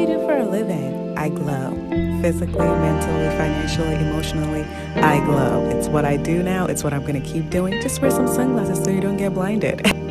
I do for a living, I glow. Physically, mentally, financially, emotionally, I glow. It's what I do now. It's what I'm going to keep doing. Just wear some sunglasses so you don't get blinded.